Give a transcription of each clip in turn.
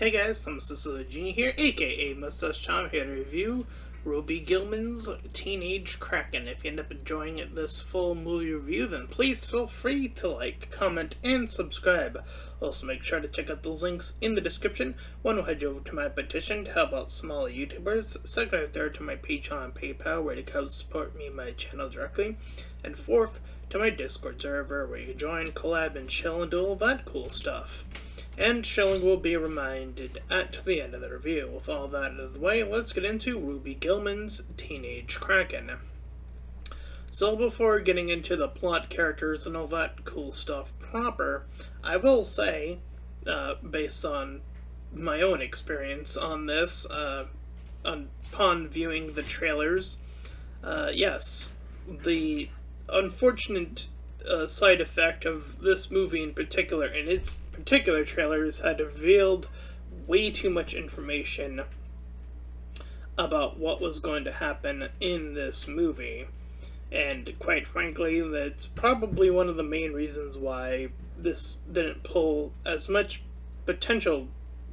Hey guys, I'm Cecilia Jr. here, aka Mustache Tom, here to review Ruby Gillman's Teenage Kraken. If you end up enjoying this full movie review, then please feel free to like, comment, and subscribe. Also, make sure to check out those links in the description. One will head you over to my petition to help out smaller YouTubers. Second or third to my Patreon and PayPal, where you can help support me and my channel directly. And fourth, to my Discord server, where you can join, collab, and chill and do all that cool stuff and Schilling will be reminded at the end of the review. With all that out of the way, let's get into Ruby Gillman's Teenage Kraken. So before getting into the plot, characters, and all that cool stuff proper, I will say, uh, based on my own experience on this, uh, upon viewing the trailers, uh, yes, the unfortunate uh, side effect of this movie in particular, and its particular trailers, had revealed way too much information about what was going to happen in this movie. And quite frankly, that's probably one of the main reasons why this didn't pull as much potential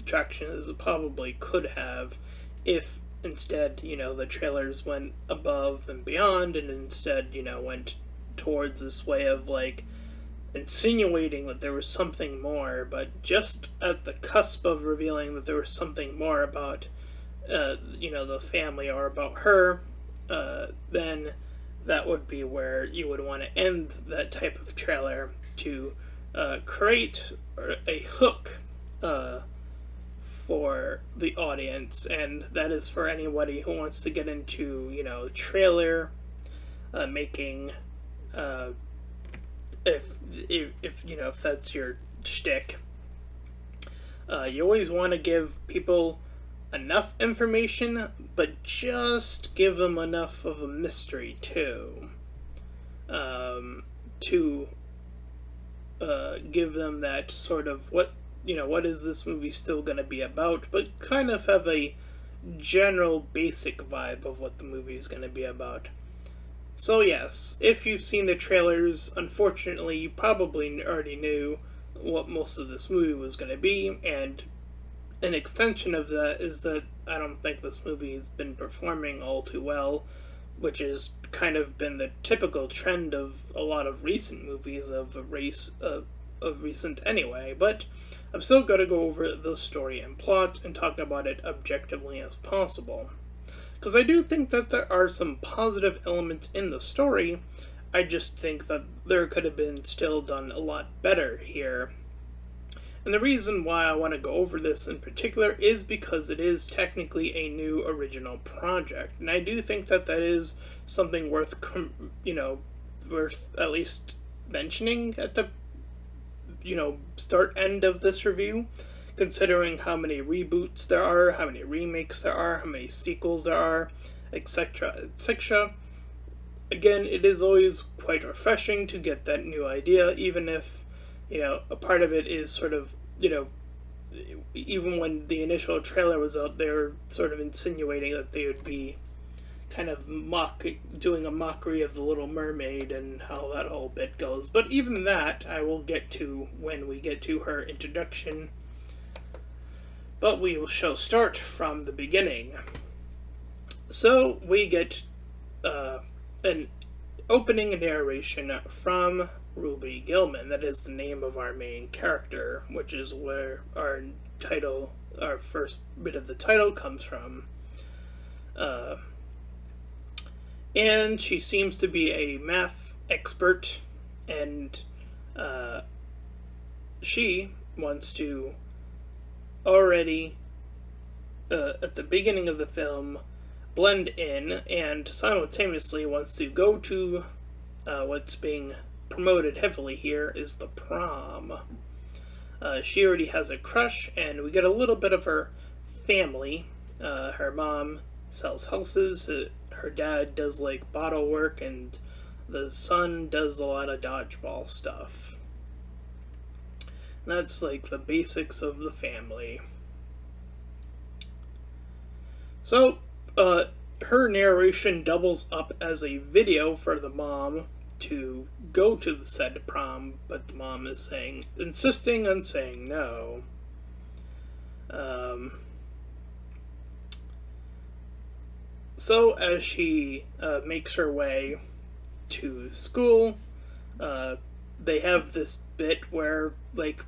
traction as it probably could have if instead, you know, the trailers went above and beyond and instead, you know, went towards this way of like insinuating that there was something more, but just at the cusp of revealing that there was something more about, uh, you know, the family or about her, uh, then that would be where you would want to end that type of trailer to uh, create a hook uh, for the audience, and that is for anybody who wants to get into, you know, trailer uh, making uh, if, if if you know if that's your shtick. Uh, you always want to give people enough information, but just give them enough of a mystery too. Um, to uh, give them that sort of what you know what is this movie still going to be about, but kind of have a general basic vibe of what the movie is going to be about. So yes, if you've seen the trailers, unfortunately you probably already knew what most of this movie was going to be, and an extension of that is that I don't think this movie has been performing all too well, which has kind of been the typical trend of a lot of recent movies of a race of, of recent anyway, but I'm still going to go over the story and plot and talk about it objectively as possible. Because I do think that there are some positive elements in the story. I just think that there could have been still done a lot better here. And the reason why I want to go over this in particular is because it is technically a new original project. And I do think that that is something worth, you know, worth at least mentioning at the, you know, start end of this review considering how many reboots there are, how many remakes there are, how many sequels there are, etc., etc. Again, it is always quite refreshing to get that new idea, even if, you know, a part of it is sort of, you know, even when the initial trailer was out, they were sort of insinuating that they would be kind of mock doing a mockery of the Little Mermaid and how that whole bit goes. But even that, I will get to when we get to her introduction but we shall start from the beginning. So we get uh, an opening narration from Ruby Gillman. That is the name of our main character, which is where our title, our first bit of the title comes from. Uh, and she seems to be a math expert, and uh, she wants to already uh, at the beginning of the film blend in and simultaneously wants to go to uh, what's being promoted heavily here is the prom. Uh, she already has a crush, and we get a little bit of her family. Uh, her mom sells houses, uh, her dad does like bottle work, and the son does a lot of dodgeball stuff. That's like the basics of the family. So, uh, her narration doubles up as a video for the mom to go to the said prom, but the mom is saying, insisting on saying no. Um, so as she uh, makes her way to school, uh, they have this bit where like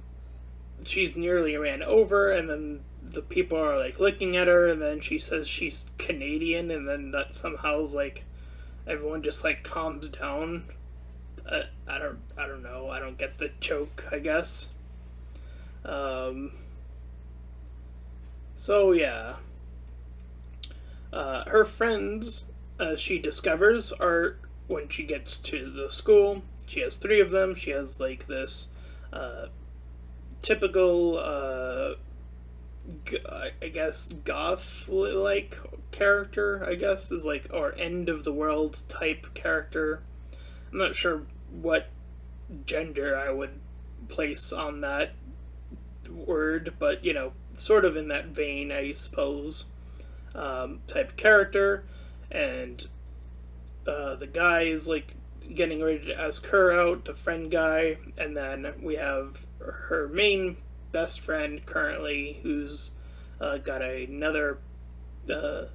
she's nearly ran over, and then the people are like looking at her, and then she says she's Canadian, and then that somehow is like everyone just like calms down. Uh, I don't, I don't know. I don't get the joke. I guess. Um. So yeah. Uh, her friends, as she discovers, are when she gets to the school. She has three of them. She has like this uh, typical, uh, I guess, goth like character, I guess, is like, or end of the world type character. I'm not sure what gender I would place on that word, but you know, sort of in that vein, I suppose um, type character, and uh, the guy is like getting ready to ask her out, a friend guy, and then we have her main best friend currently who's uh, got another uh,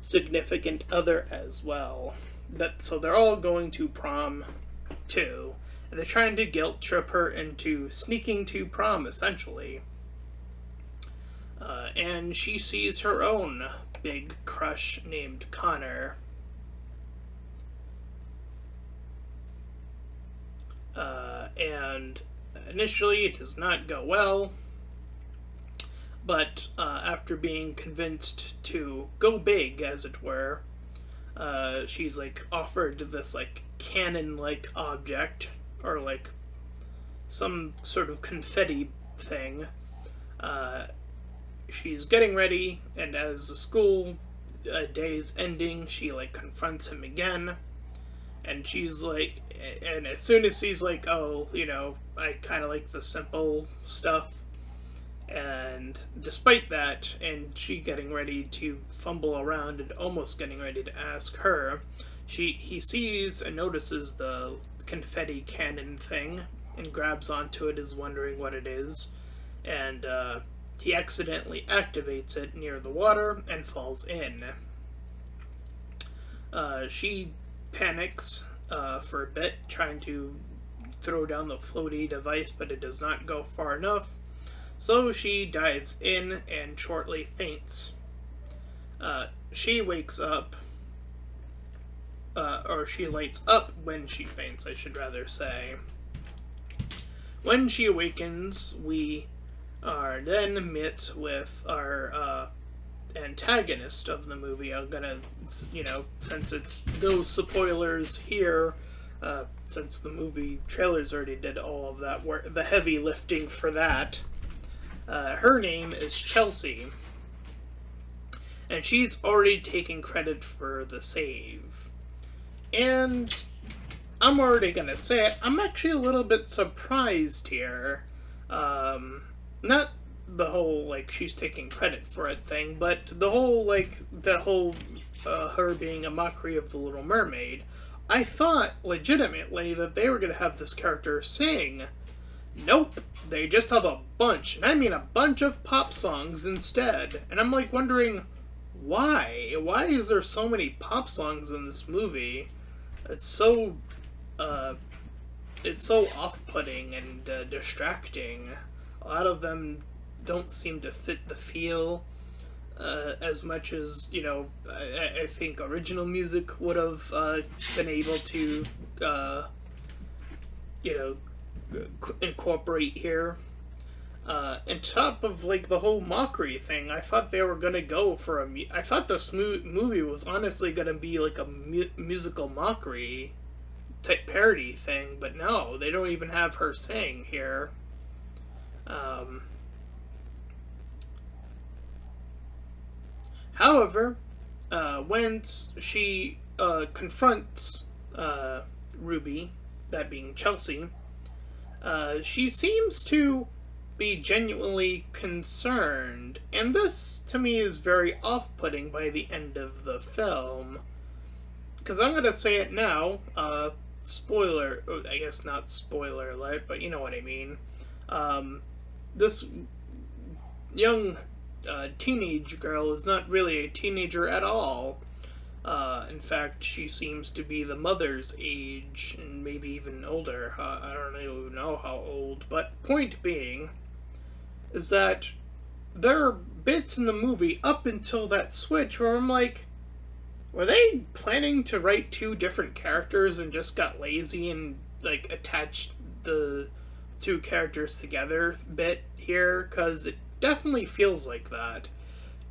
significant other as well. That so they're all going to prom too, and they're trying to guilt trip her into sneaking to prom essentially. Uh, and she sees her own big crush named Connor. Uh, and initially it does not go well, but uh, after being convinced to go big, as it were, uh, she's like offered this like cannon-like object, or like some sort of confetti thing, uh, she's getting ready, and as the school uh, day is ending, she like confronts him again, and she's like, and as soon as he's like, oh, you know, I kind of like the simple stuff, and despite that, and she getting ready to fumble around and almost getting ready to ask her, she he sees and notices the confetti cannon thing and grabs onto it, is wondering what it is, and uh, he accidentally activates it near the water and falls in. Uh, she panics uh, for a bit, trying to throw down the floaty device, but it does not go far enough. So she dives in and shortly faints. Uh, she wakes up, uh, or she lights up when she faints, I should rather say. When she awakens, we are then met with our uh, antagonist of the movie. I'm gonna, you know, since it's no spoilers here, uh, since the movie trailers already did all of that work, the heavy lifting for that. Uh, her name is Chelsea, and she's already taking credit for the save. And I'm already gonna say it, I'm actually a little bit surprised here. Um, not the whole like she's taking credit for it thing, but the whole like the whole uh, her being a mockery of the Little Mermaid. I thought legitimately that they were gonna have this character sing. Nope, they just have a bunch, and I mean a bunch of pop songs instead. And I'm like wondering why? Why is there so many pop songs in this movie? It's so uh, it's so off-putting and uh, distracting a lot of them don't seem to fit the feel uh, as much as you know I, I think original music would have uh, been able to uh, you know incorporate here uh, on top of like the whole mockery thing, I thought they were gonna go for a. I thought this mo- movie was honestly gonna be like a mu- musical mockery type parody thing, but no, they don't even have her sing here. Um, however, uh, when she uh, confronts uh, Ruby, that being Chelsea, uh, she seems to be genuinely concerned, and this to me is very off putting by the end of the film. Because I'm going to say it now, uh, spoiler, I guess not spoiler alert, but you know what I mean. Um, this young uh, teenage girl is not really a teenager at all. Uh, in fact, she seems to be the mother's age, and maybe even older. Uh, I don't even know how old. But point being, is that there are bits in the movie up until that switch where I'm like, were they planning to write two different characters and just got lazy and like attached the two characters together bit here? Because it definitely feels like that.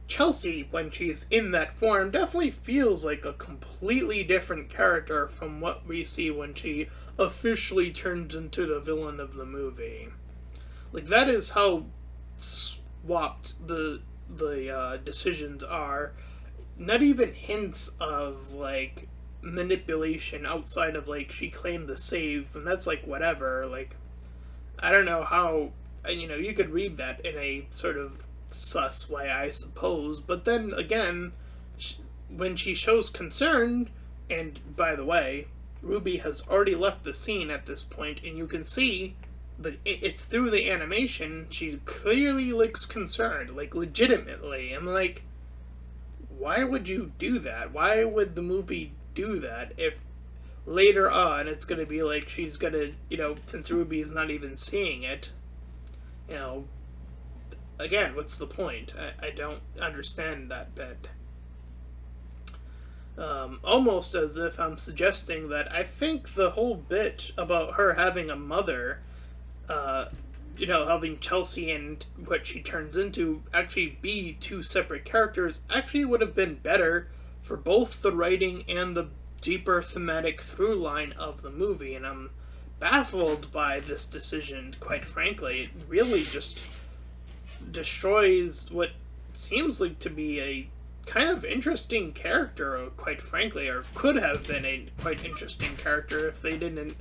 Chelsea, when she's in that form, definitely feels like a completely different character from what we see when she officially turns into the villain of the movie. Like that is how swapped the the uh, decisions are. Not even hints of like manipulation outside of like she claimed the save, and that's like whatever. Like I don't know how you know you could read that in a sort of sus way, I suppose. But then again, when she shows concern, and by the way, Ruby has already left the scene at this point, and you can see that it's through the animation she clearly looks concerned, like legitimately. I'm like, why would you do that? Why would the movie do that if later on it's gonna be like she's gonna, you know, since Ruby is not even seeing it, you know, again, what's the point? I, I don't understand that bit. Um, almost as if I'm suggesting that I think the whole bit about her having a mother, uh, you know, having Chelsea and what she turns into actually be two separate characters actually would have been better for both the writing and the deeper thematic through line of the movie. And I'm baffled by this decision, quite frankly. It really just destroys what seems like to be a kind of interesting character, uh, quite frankly, or could have been a quite interesting character if they didn't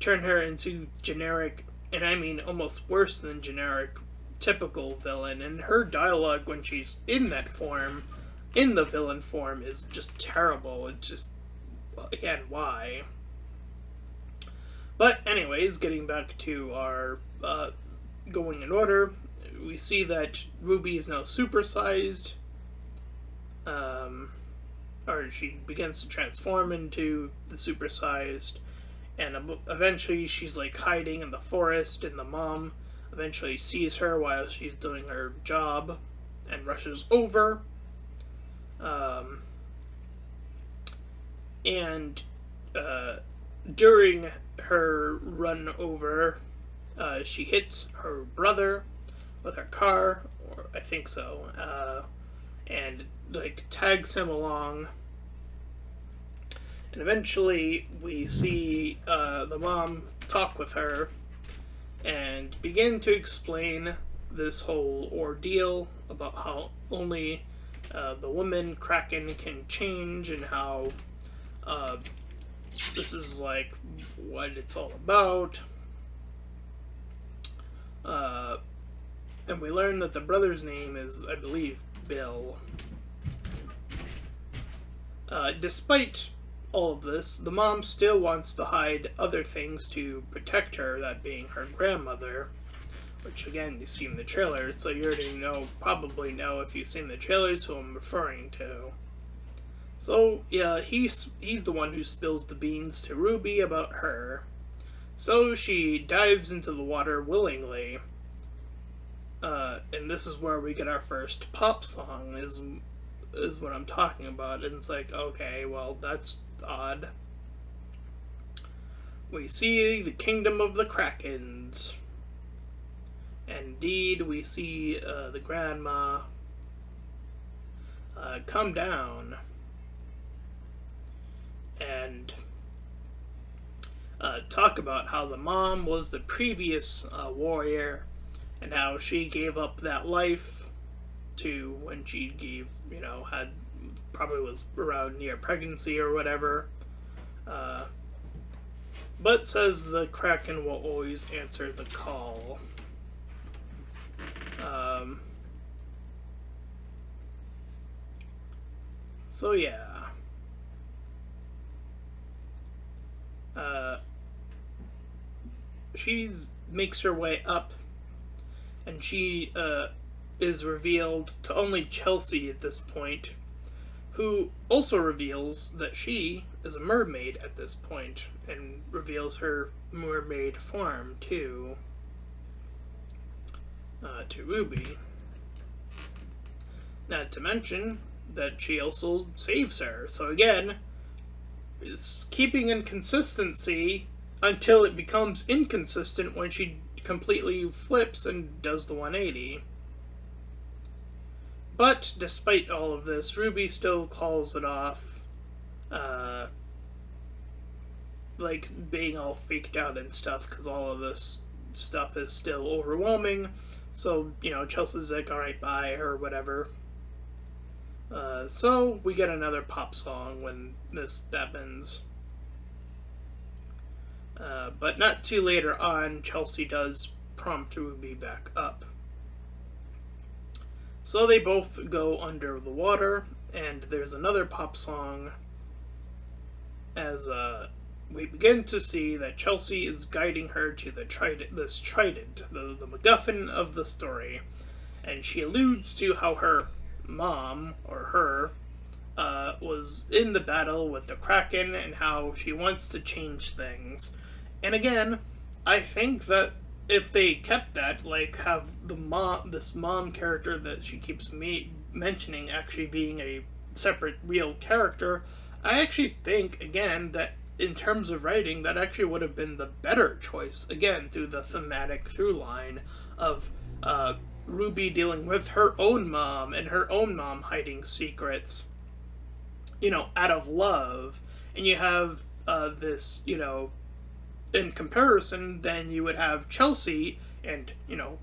turn her into generic, and I mean almost worse than generic, typical villain. And her dialogue when she's in that form, in the villain form, is just terrible. It's just, again, why? But, anyways, getting back to our uh, going in order, we see that Ruby is now supersized. Um, or she begins to transform into the supersized, and eventually she's like hiding in the forest, and the mom eventually sees her while she's doing her job and rushes over. Um, and uh, during her run over, uh, she hits her brother with her car, or I think so, uh, and like tags him along. And eventually, we see uh, the mom talk with her and begin to explain this whole ordeal about how only uh, the woman Kraken can change and how uh, this is like what it's all about. Uh, and we learn that the brother's name is, I believe, Bill. Uh, despite all of this, the mom still wants to hide other things to protect her, that being her grandmother. Which, again, you see in the trailers, so you already know, probably know if you've seen the trailers who I'm referring to. So, yeah, he's, he's the one who spills the beans to Ruby about her. So she dives into the water willingly, uh, and this is where we get our first pop song is is what I'm talking about. And it's like okay well that's odd. We see the kingdom of the krakens. And indeed we see uh, the grandma. Uh, come down and uh, talk about how the mom was the previous uh, warrior and how she gave up that life to when she gave, you know, had probably was around near pregnancy or whatever. Uh, but says the Kraken will always answer the call. Um, so yeah. Uh, she's makes her way up and she uh, is revealed to only Chelsea at this point who also reveals that she is a mermaid at this point and reveals her mermaid form too uh, to Ruby. Not to mention that she also saves her. So again, it's keeping inconsistency until it becomes inconsistent when she completely flips and does the 180. But despite all of this, Ruby still calls it off, uh, like being all freaked out and stuff because all of this stuff is still overwhelming. So, you know, Chelsea's like, alright, bye, or whatever. Uh, so, we get another pop song when this happens. Uh, but not too later on, Chelsea does prompt Ruby back up. So they both go under the water, and there's another pop song as uh, we begin to see that Chelsea is guiding her to the trident, this trident, the, the MacGuffin of the story. And she alludes to how her mom, or her, uh, was in the battle with the Kraken and how she wants to change things. And again, I think that if they kept that, like have the mom, this mom character that she keeps me mentioning actually being a separate real character, I actually think again that in terms of writing, that actually would have been the better choice, again, through the thematic through line of uh, Ruby dealing with her own mom and her own mom hiding secrets, you know, out of love. And you have uh, this, you know, in comparison, then you would have Chelsea and, you know,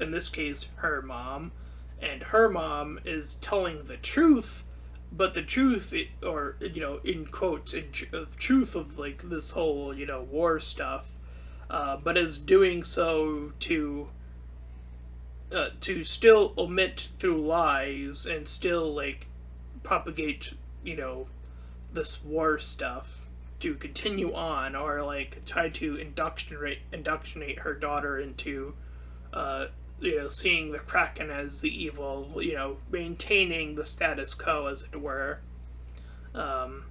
in this case, her mom, and her mom is telling the truth but the truth or you know in quotes in of truth of like this whole you know war stuff uh, but is doing so to uh, to still omit through lies and still like propagate you know this war stuff to continue on or like try to indoctrinate indoctrinate her daughter into uh, you know, seeing the Kraken as the evil, you know, maintaining the status quo, as it were. Um,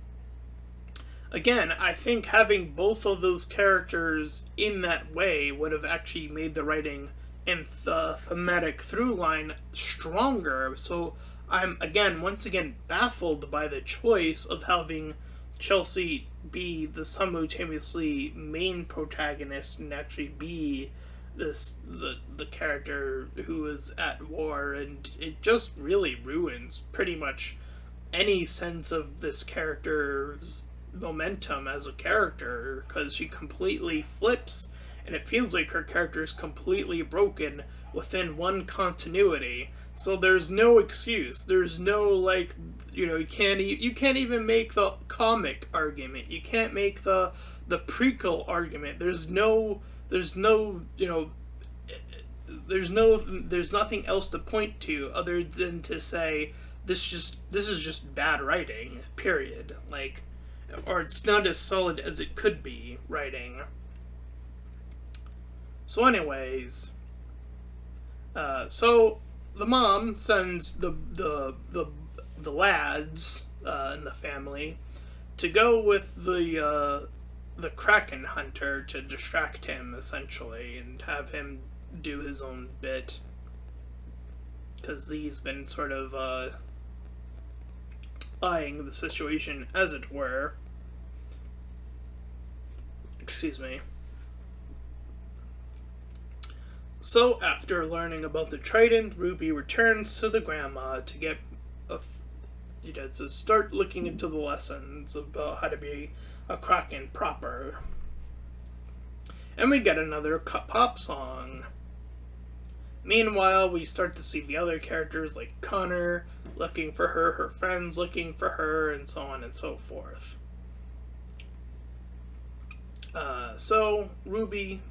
again, I think having both of those characters in that way would have actually made the writing and the thematic through line stronger. So I'm, again, once again, baffled by the choice of having Chelsea be the simultaneously main protagonist and actually be this the the character who is at war and it just really ruins pretty much any sense of this character's momentum as a character because she completely flips and it feels like her character is completely broken within one continuity. So there's no excuse. There's no like you know you can't e- you can't even make the comic argument. You can't make the the prequel argument. There's no there's no you know there's no there's nothing else to point to other than to say this just this is just bad writing period. Like or it's not as solid as it could be writing so anyways uh, so the mom sends the the the, the lads uh, in the family to go with the uh, the Kraken hunter to distract him essentially and have him do his own bit because he's been sort of uh, eyeing the situation as it were. Excuse me. So, after learning about the trident, Ruby returns to the grandma to get a, you know, to start looking into the lessons about how to be a kraken proper. And we get another pop song. Meanwhile, we start to see the other characters like Connor looking for her, her friends looking for her, and so on and so forth. Uh, so Ruby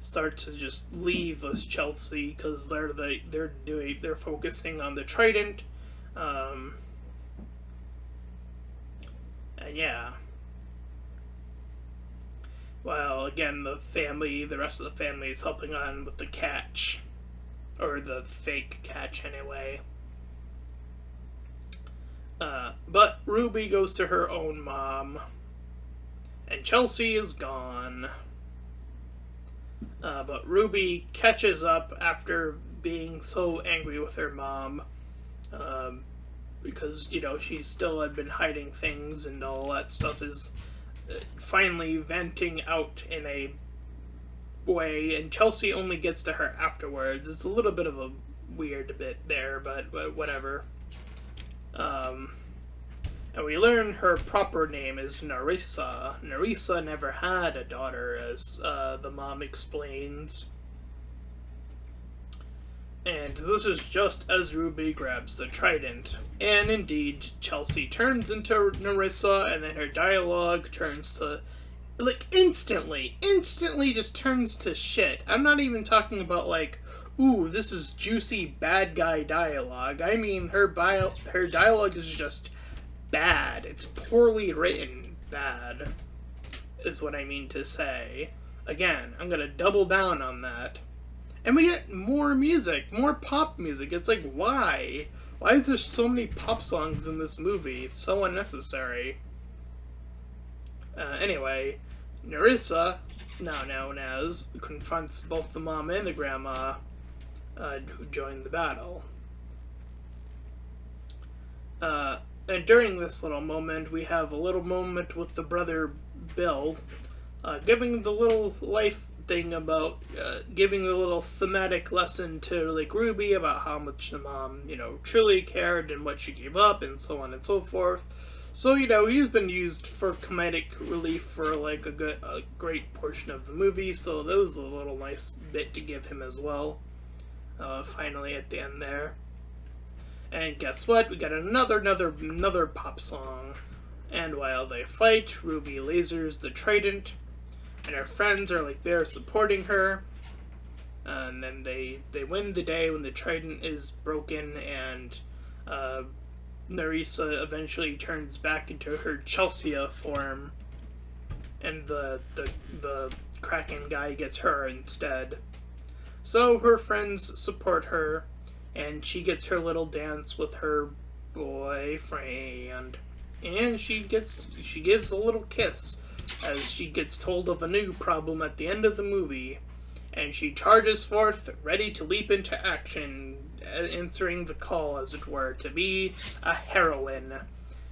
starts to just leave us Chelsea because they're the, they're doing they're focusing on the Trident, um, and yeah. Well, again, the family, the rest of the family is helping on with the catch. Or the fake catch, anyway. Uh, but Ruby goes to her own mom, and Chelsea is gone. Uh, but Ruby catches up after being so angry with her mom. Um, because, you know, she still had been hiding things and all that stuff is uh, finally venting out in a way, and Chelsea only gets to her afterwards. It's a little bit of a weird bit there, but, but whatever. Um, and we learn her proper name is Nerissa. Nerissa never had a daughter, as uh, the mom explains. And this is just as Ruby grabs the trident. And indeed, Chelsea turns into Nerissa, and then her dialogue turns to. Like, instantly, instantly just turns to shit. I'm not even talking about, like, ooh, this is juicy bad guy dialogue. I mean, her bio, her dialogue is just bad. It's poorly written bad, is what I mean to say. Again, I'm gonna double down on that. And we get more music, more pop music. It's like, why? Why is there so many pop songs in this movie? It's so unnecessary. Uh, anyway, Nerissa, now known as, confronts both the mom and the grandma uh, who joined the battle. Uh, and during this little moment, we have a little moment with the brother Bill, uh, giving the little life thing about uh, giving the little thematic lesson to like Ruby about how much the mom, you know, truly cared and what she gave up and so on and so forth. So you know he's been used for comedic relief for like a good, a great portion of the movie. So that was a little nice bit to give him as well. Uh, finally at the end there. And guess what? We got another, another, another pop song. And while they fight, Ruby lasers the trident, and her friends are like there supporting her. And then they they win the day when the trident is broken, and uh, Nerissa eventually turns back into her Chelsea form, and the the the Kraken guy gets her instead. So her friends support her, and she gets her little dance with her boyfriend, and she gets she gives a little kiss as she gets told of a new problem at the end of the movie, and she charges forth, ready to leap into action, answering the call, as it were, to be a heroine.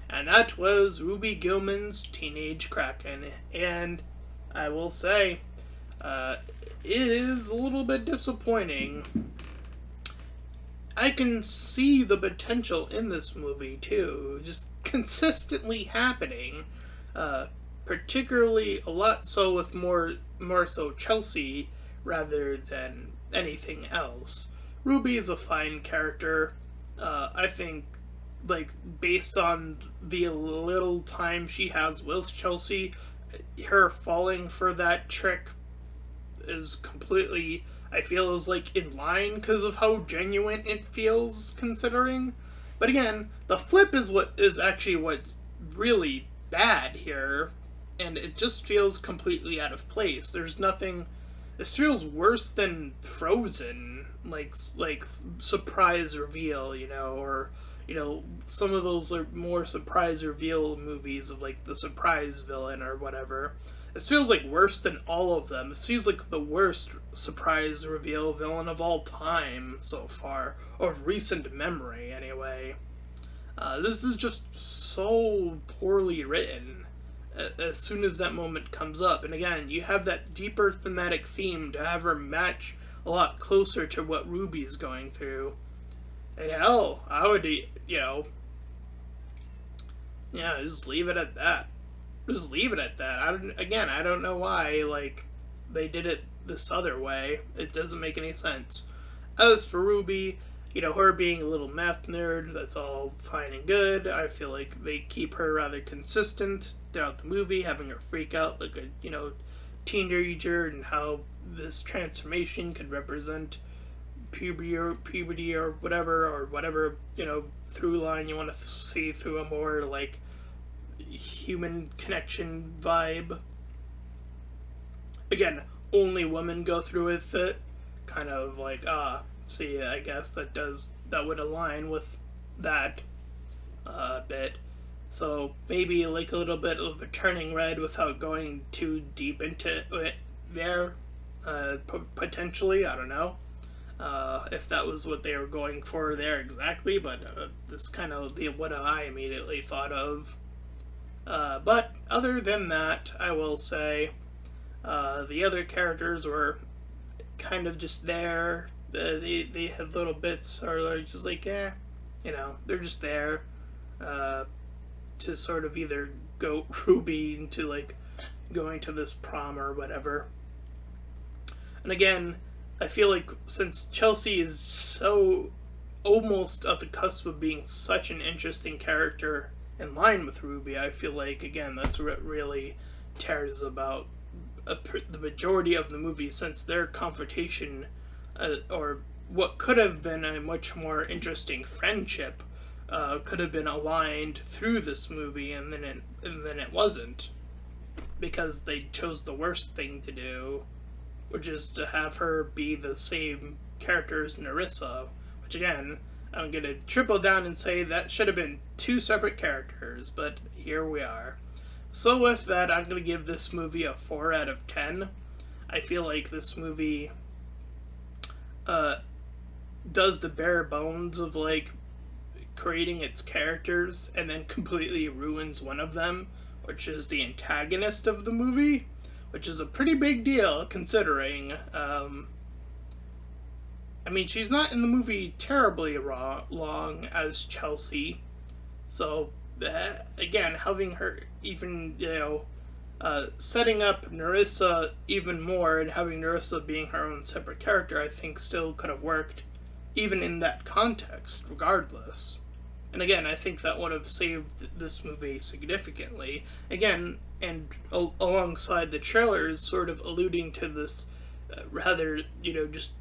And that was Ruby Gillman's Teenage Kraken. And I will say, uh, it is a little bit disappointing. I can see the potential in this movie too, just consistently happening. Uh, particularly a lot so with more more so Chelsea rather than anything else. Ruby is a fine character. Uh, I think, like based on the little time she has with Chelsea, her falling for that trick is completely. I feel is like in line because of how genuine it feels, considering. But again, the flip is what is actually what's really bad here and it just feels completely out of place. There's nothing. This feels worse than Frozen, like like surprise reveal, you know, or you know some of those are more surprise reveal movies of like the surprise villain or whatever. This feels like worse than all of them. It feels like the worst surprise reveal villain of all time so far, or recent memory anyway. Uh, this is just so poorly written as soon as that moment comes up. And again, you have that deeper thematic theme to have her match a lot closer to what Ruby's going through. And hell, I would, you know, yeah, just leave it at that. Just leave it at that. I don't, again, I don't know why, like, they did it this other way. It doesn't make any sense. As for Ruby, you know, her being a little math nerd, that's all fine and good. I feel like they keep her rather consistent throughout the movie, having her freak out like a, you know, teenager and how this transformation could represent puberty or puberty or whatever or whatever, you know, through line you want to see through a more like human connection vibe. Again, only women go through with it. Kind of like, ah, See, I guess that does that would align with that. uh, bit. So maybe like a little bit of a turning red without going too deep into it there, uh, potentially. I don't know uh, if that was what they were going for there exactly, but uh, this kind of the what I immediately thought of. Uh, but other than that, I will say uh, the other characters were kind of just there. The, they, they have little bits are just like, eh, you know, they're just there uh, to sort of either goat Ruby into like going to this prom or whatever. And again, I feel like since Chelsea is so almost at the cusp of being such an interesting character in line with Ruby, I feel like again that's what really tears about a, the majority of the movie since their confrontation uh, or what could have been a much more interesting friendship uh, could have been aligned through this movie and then it and then it wasn't because they chose the worst thing to do which is to have her be the same character as Nerissa which again I'm gonna triple down and say that should have been two separate characters but here we are. So with that I'm gonna give this movie a 4 out of 10 I feel like this movie uh, does the bare bones of like creating its characters and then completely ruins one of them, which is the antagonist of the movie, which is a pretty big deal considering. Um, I mean, she's not in the movie terribly long as Chelsea, so again, having her even you know. Uh, setting up Nerissa even more and having Nerissa being her own separate character, I think still could have worked, even in that context, regardless. And again, I think that would have saved this movie significantly. Again, and al- alongside the trailers, sort of alluding to this uh, rather, you know, just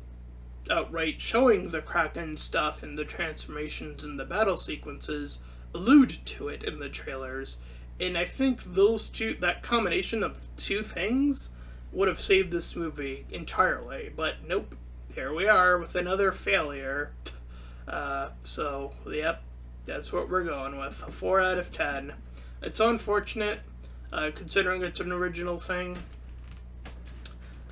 outright showing the Kraken stuff and the transformations and the battle sequences allude to it in the trailers. And I think those two, that combination of two things, would have saved this movie entirely. But nope, here we are with another failure. Uh, so, yep, that's what we're going with. A 4 out of 10. It's unfortunate, uh, considering it's an original thing.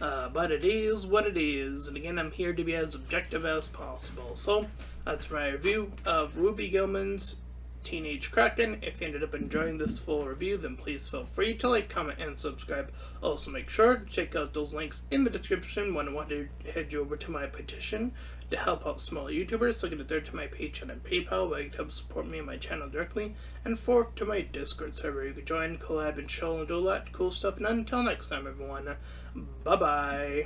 Uh, but it is what it is, and again, I'm here to be as objective as possible. So, that's my review of Ruby Gillman's Teenage Kraken. If you ended up enjoying this full review, then please feel free to like, comment, and subscribe. Also, make sure to check out those links in the description when I want to head you over to my petition to help out small YouTubers. So get a third to my Patreon and PayPal where you can help support me and my channel directly. And fourth to my Discord server. You can join, collab, and show and do a lot of cool stuff. And until next time, everyone, bye-bye.